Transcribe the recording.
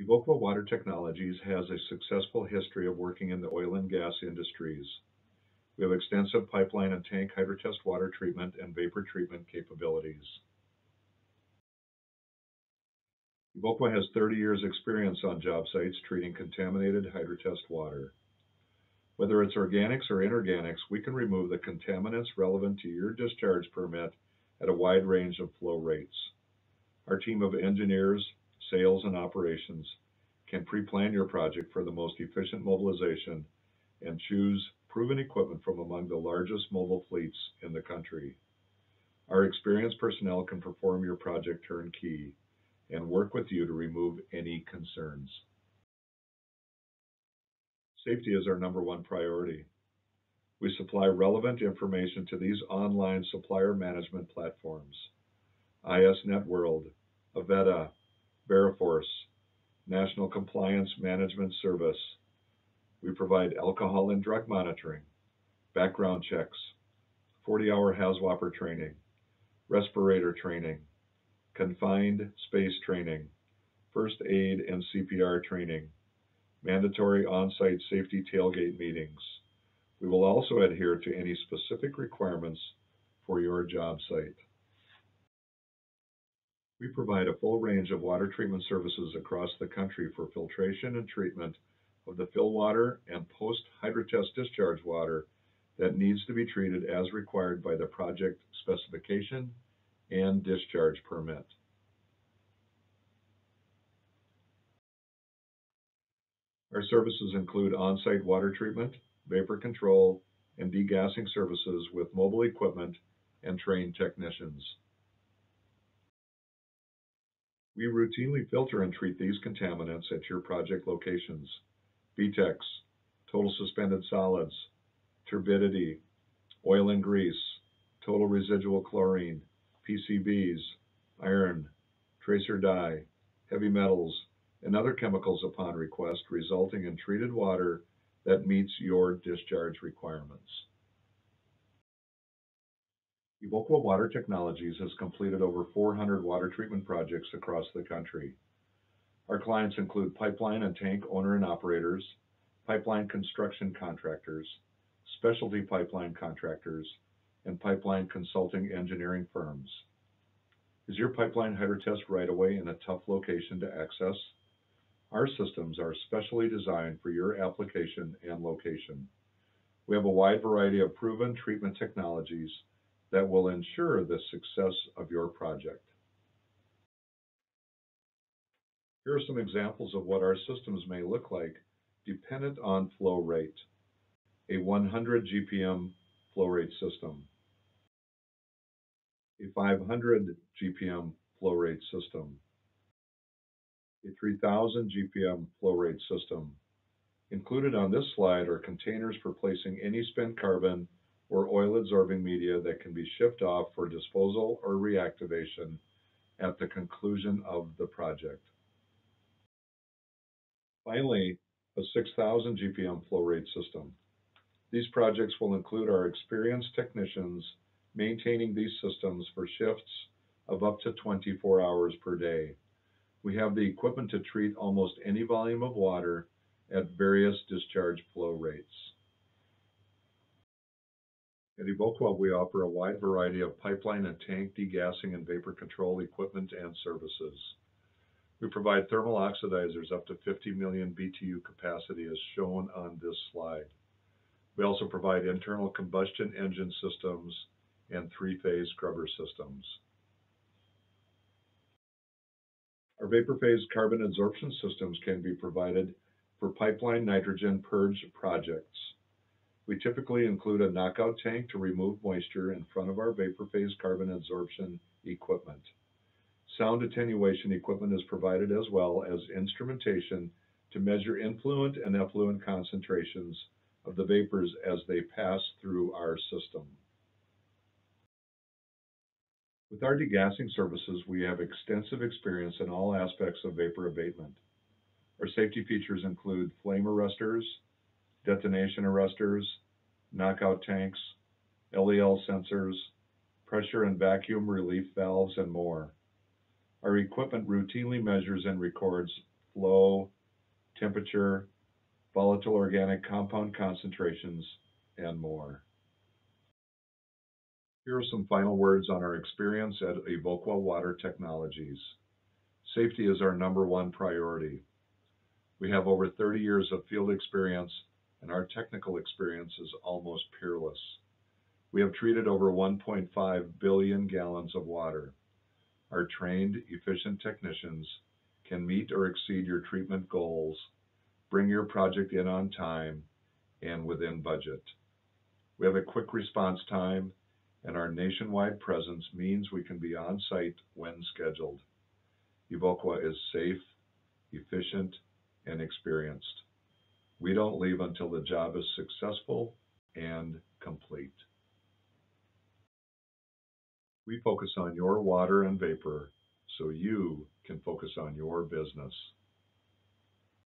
Evoqua Water Technologies has a successful history of working in the oil and gas industries. We have extensive pipeline and tank hydrotest water treatment and vapor treatment capabilities. Evoqua has 30 years experience on job sites treating contaminated hydrotest water. Whether it's organics or inorganics, we can remove the contaminants relevant to your discharge permit at a wide range of flow rates. Our team of engineers, sales, and operations can pre-plan your project for the most efficient mobilization and choose proven equipment from among the largest mobile fleets in the country. Our experienced personnel can perform your project turnkey and work with you to remove any concerns. Safety is our number one priority. We supply relevant information to these online supplier management platforms, ISNet World, Avetta, Veriforce, National Compliance Management Service. We provide alcohol and drug monitoring, background checks, 40-hour HAZWOPER training, respirator training, confined space training, first aid and CPR training, mandatory on-site safety tailgate meetings. We will also adhere to any specific requirements for your job site. We provide a full range of water treatment services across the country for filtration and treatment of the fill water and post-hydrotest discharge water that needs to be treated as required by the project specification and discharge permit. Our services include on-site water treatment, vapor control, and degassing services with mobile equipment and trained technicians. We routinely filter and treat these contaminants at your project locations. BTEX, total suspended solids, turbidity, oil and grease, total residual chlorine, PCBs, iron, tracer dye, heavy metals, and other chemicals upon request, resulting in treated water that meets your discharge requirements. Evoqua Water Technologies has completed over 400 water treatment projects across the country. Our clients include pipeline and tank owner and operators, pipeline construction contractors, specialty pipeline contractors, and pipeline consulting engineering firms. Is your pipeline hydrotest right-of-way in a tough location to access? Our systems are specially designed for your application and location. We have a wide variety of proven treatment technologies that will ensure the success of your project. Here are some examples of what our systems may look like dependent on flow rate. A 100 GPM flow rate system, a 500 GPM flow rate system, a 3000 GPM flow rate system. Included on this slide are containers for placing any spent carbon or oil absorbing media that can be shipped off for disposal or reactivation at the conclusion of the project. Finally, a 6000 GPM flow rate system. These projects will include our experienced technicians maintaining these systems for shifts of up to 24 hours per day. We have the equipment to treat almost any volume of water at various discharge flow rates. At Evoqua, we offer a wide variety of pipeline and tank degassing and vapor control equipment and services. We provide thermal oxidizers up to 50 million BTU capacity as shown on this slide. We also provide internal combustion engine systems and three-phase scrubber systems. Our vapor phase carbon adsorption systems can be provided for pipeline nitrogen purge projects. We typically include a knockout tank to remove moisture in front of our vapor phase carbon adsorption equipment. Sound attenuation equipment is provided as well as instrumentation to measure influent and effluent concentrations of the vapors as they pass through our system. With our degassing services, we have extensive experience in all aspects of vapor abatement. Our safety features include flame arresters, detonation arresters, knockout tanks, LEL sensors, pressure and vacuum relief valves, and more. Our equipment routinely measures and records flow, temperature, volatile organic compound concentrations, and more. Here are some final words on our experience at Evoqua Water Technologies. Safety is our number one priority. We have over 30 years of field experience, and our technical experience is almost peerless. We have treated over 1.5 billion gallons of water. Our trained, efficient technicians can meet or exceed your treatment goals, bring your project in on time, and within budget. We have a quick response time, and our nationwide presence means we can be on site when scheduled. Evoqua is safe, efficient, and experienced. We don't leave until the job is successful and complete. We focus on your water and vapor so you can focus on your business.